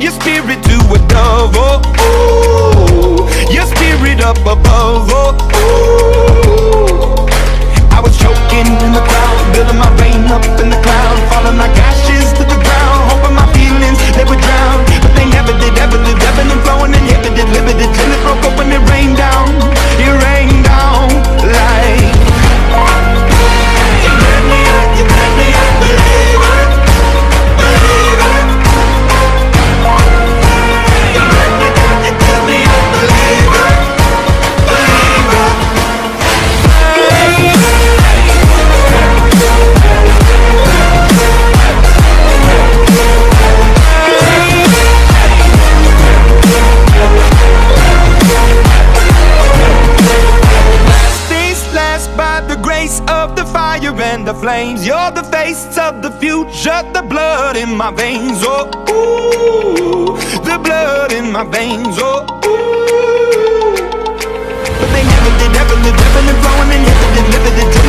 longest veins, oh ooh, the blood in my veins, oh ooh. But they never did, never did, never did, flowing and never did, never did.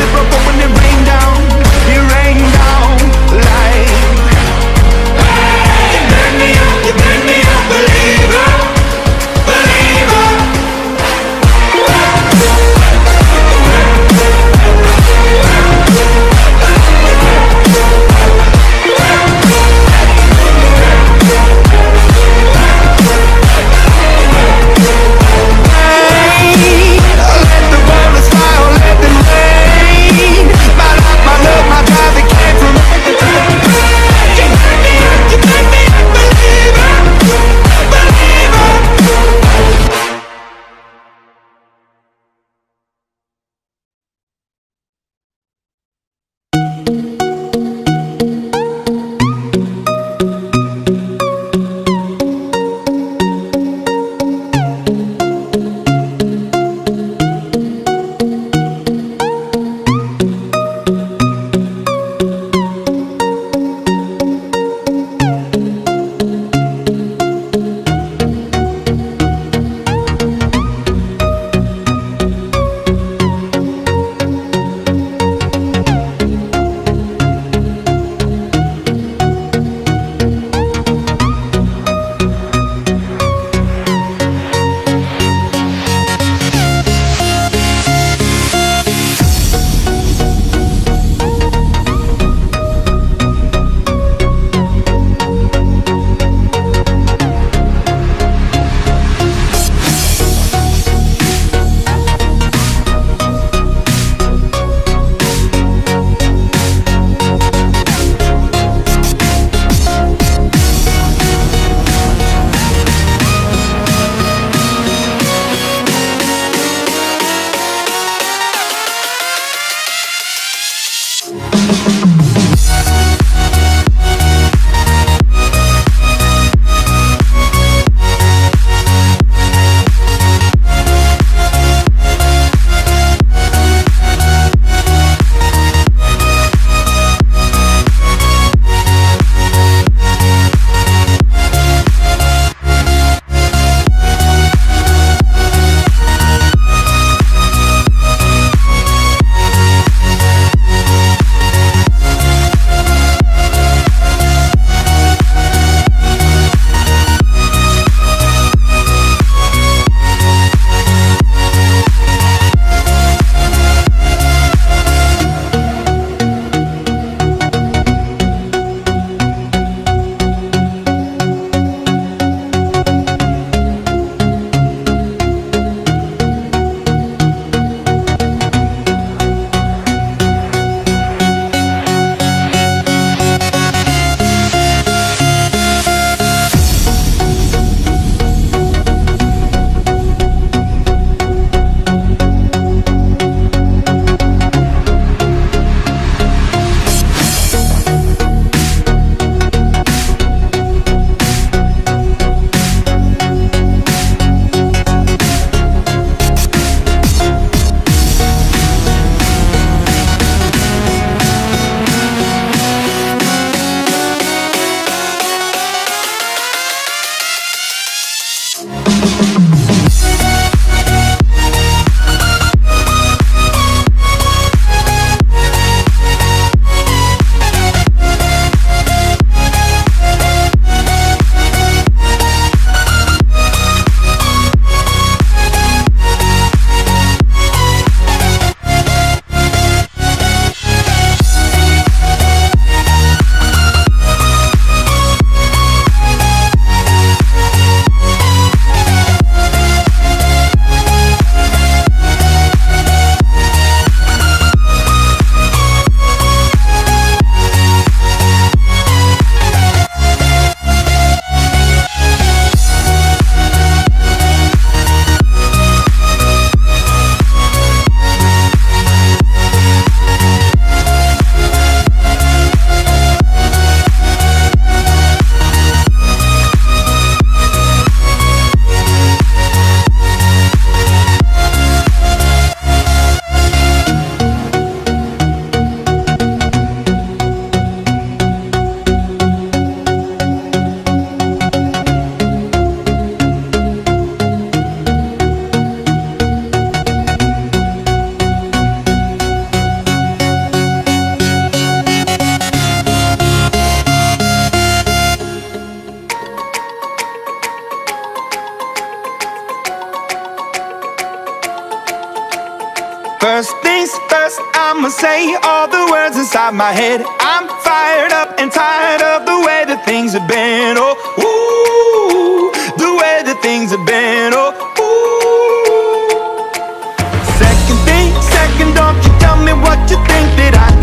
say all the words inside my head. I'm fired up and tired of the way that things have been. Oh, ooh, the way that things have been. Oh, ooh. Second thing, second, don't you tell me what you think that I.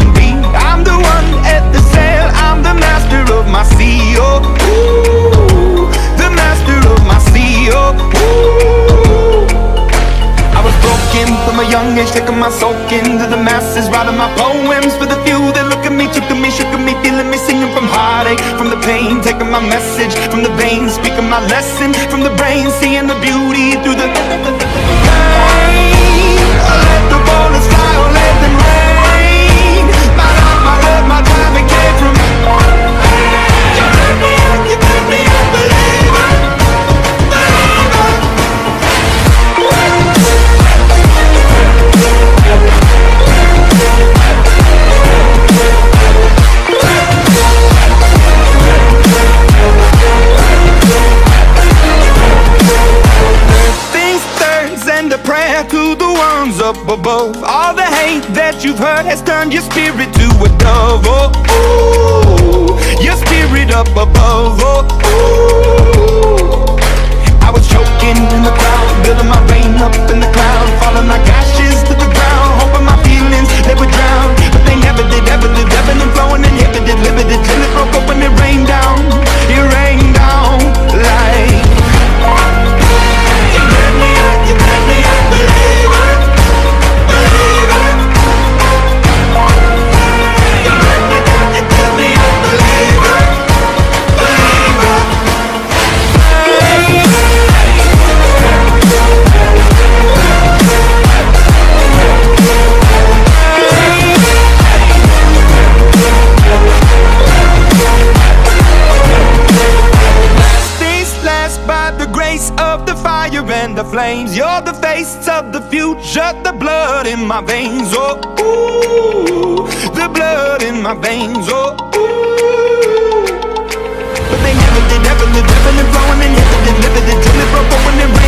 above. Oh, oh, I was choking in the crowd, building my. living, living and flowing and living, and dreaming, from and rain.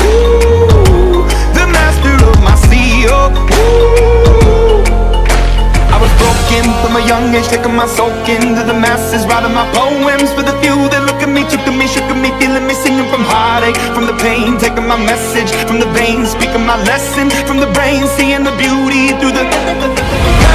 taking my soul into the masses, writing my poems for the few that look at me, took to me, shook at me, feeling me, singing from heartache, from the pain, taking my message from the veins, speaking my lesson from the brain, seeing the beauty through the